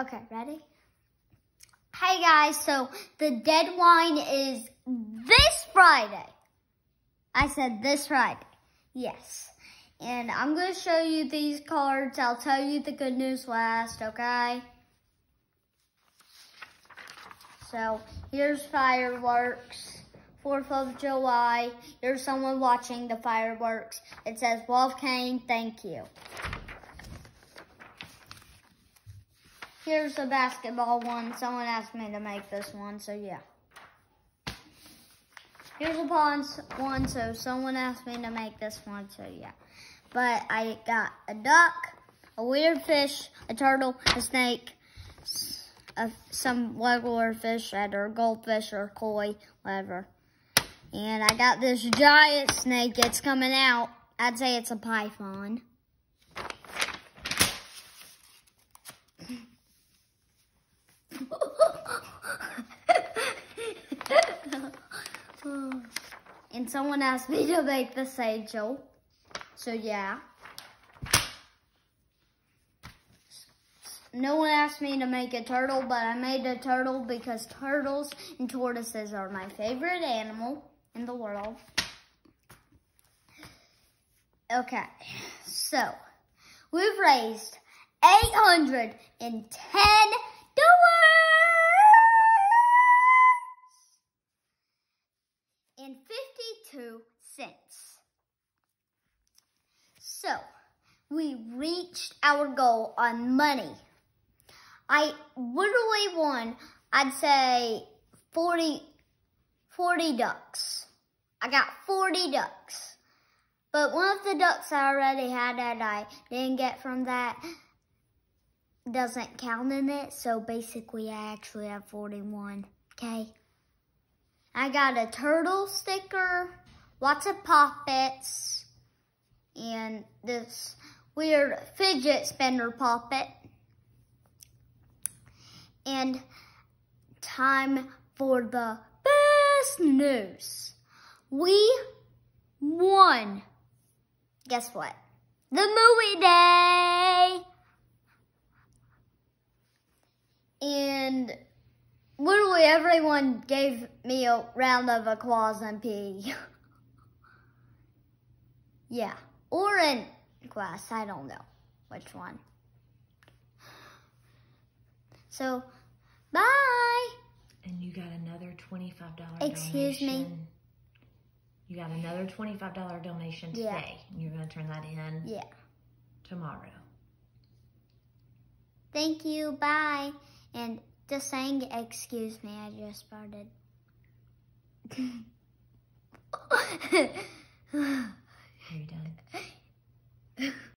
Okay, ready? Hey guys, so the deadline is this Friday. I said this Friday. Yes. And I'm going to show you these cards. I'll tell you the good news last, okay? So, here's fireworks. 4th of July. Here's someone watching the fireworks. It says, Wolf Kane, thank you. Here's a basketball one. Someone asked me to make this one, so yeah. Here's a pond one, so someone asked me to make this one, so yeah. But I got a duck, a weird fish, a turtle, a snake, a, some regular fish, either goldfish or koi, whatever. And I got this giant snake. It's coming out. I'd say it's a python. And someone asked me to make the angel. So yeah. No one asked me to make a turtle, but I made a turtle because turtles and tortoises are my favorite animal in the world. Okay, so we've raised 810 and 52 cents. So, we reached our goal on money. I literally won, I'd say 40, 40 ducks. I got 40 ducks. But one of the ducks I already had that I didn't get from that doesn't count in it. So basically I actually have 41, okay? I got a turtle sticker, lots of poppets, and this weird fidget spinner poppet. And time for the best news. We won. Guess what? The movie day. And literally everyone gave me a round of applause and pee. yeah. Or in class, I don't know which one. So, bye. And you got another $25 Excuse donation. me? You got another $25 donation today. Yeah. And you're going to turn that in Yeah. tomorrow. Thank you. Bye. And just saying, excuse me, I just started. Are you done?